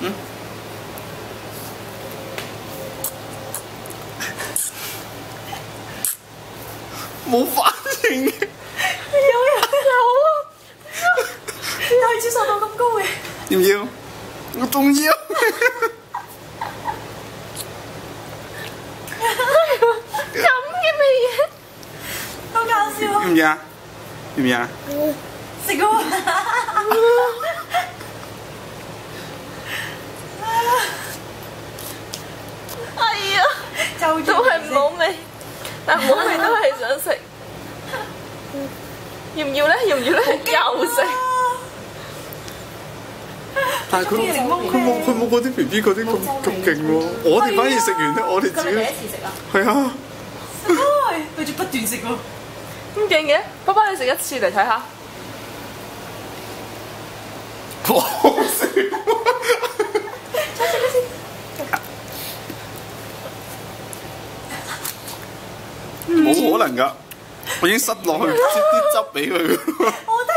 嗯。冇反应嘅，有人有啊！你可以接受到咁高嘅？要唔要？我仲要。咁嘅味嘢，好搞笑啊！要唔要啊？要唔要啊？食喎！ 就都係唔好味，但唔好味都係想食。要唔要咧？要唔要咧？又食。但係佢佢冇佢冇嗰啲 B B 嗰啲咁咁勁喎，我哋反而食完咧，我哋自己次食啊！係啊，唉，佢仲不斷食喎。咁勁嘅，爸爸你食一次嚟睇下。好好食。冇可能㗎，我已經塞落去啲啲汁俾佢。